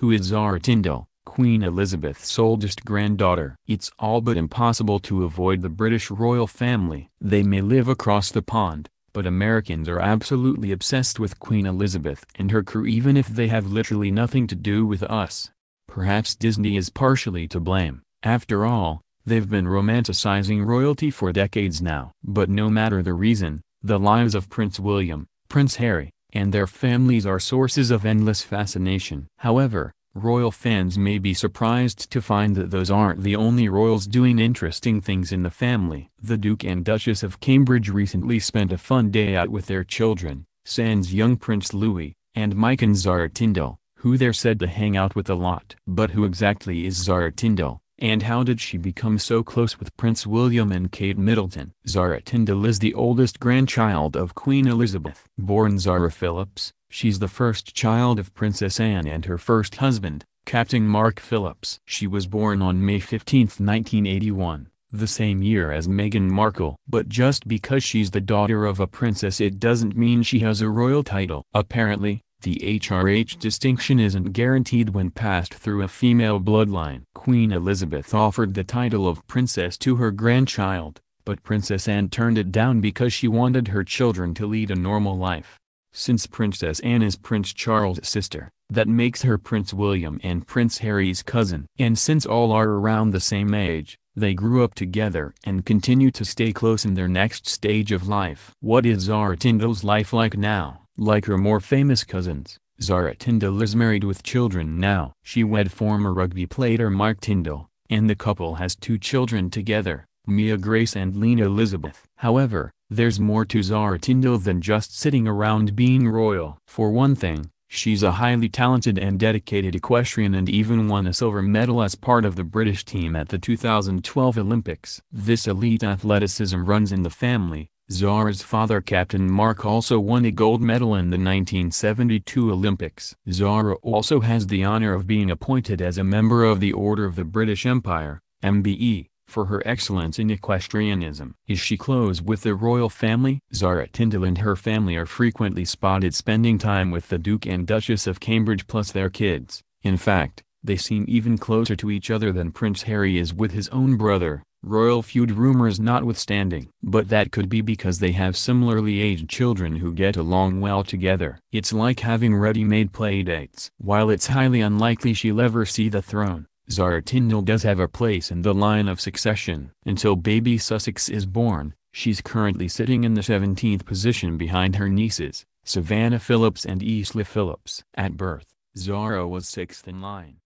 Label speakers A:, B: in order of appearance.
A: who is Zara Tindall, Queen Elizabeth's oldest granddaughter. It's all but impossible to avoid the British royal family. They may live across the pond, but Americans are absolutely obsessed with Queen Elizabeth and her crew even if they have literally nothing to do with us. Perhaps Disney is partially to blame, after all, they've been romanticizing royalty for decades now. But no matter the reason, the lives of Prince William, Prince Harry, and their families are sources of endless fascination. However, Royal fans may be surprised to find that those aren't the only royals doing interesting things in the family. The Duke and Duchess of Cambridge recently spent a fun day out with their children, sans young Prince Louis, and Mike and Zara Tindall, who they're said to hang out with a lot. But who exactly is Zara Tindall, and how did she become so close with Prince William and Kate Middleton? Zara Tindall is the oldest grandchild of Queen Elizabeth. Born Zara Phillips, She's the first child of Princess Anne and her first husband, Captain Mark Phillips. She was born on May 15, 1981, the same year as Meghan Markle. But just because she's the daughter of a princess it doesn't mean she has a royal title. Apparently, the HRH distinction isn't guaranteed when passed through a female bloodline. Queen Elizabeth offered the title of princess to her grandchild, but Princess Anne turned it down because she wanted her children to lead a normal life. Since Princess Anne is Prince Charles' sister, that makes her Prince William and Prince Harry's cousin. And since all are around the same age, they grew up together and continue to stay close in their next stage of life. What is Zara Tindall's life like now? Like her more famous cousins, Zara Tindall is married with children now. She wed former rugby player Mike Tindall, and the couple has two children together, Mia Grace and Lena Elizabeth. However, there's more to Zara Tindall than just sitting around being royal. For one thing, she's a highly talented and dedicated equestrian and even won a silver medal as part of the British team at the 2012 Olympics. This elite athleticism runs in the family. Zara's father Captain Mark also won a gold medal in the 1972 Olympics. Zara also has the honor of being appointed as a member of the Order of the British Empire, MBE for her excellence in equestrianism. Is she close with the royal family? Zara Tindall and her family are frequently spotted spending time with the Duke and Duchess of Cambridge plus their kids. In fact, they seem even closer to each other than Prince Harry is with his own brother, royal feud rumors notwithstanding. But that could be because they have similarly aged children who get along well together. It's like having ready-made playdates. While it's highly unlikely she'll ever see the throne, Zara Tindall does have a place in the line of succession. Until baby Sussex is born, she's currently sitting in the 17th position behind her nieces, Savannah Phillips and Isla Phillips. At birth, Zara was sixth in line.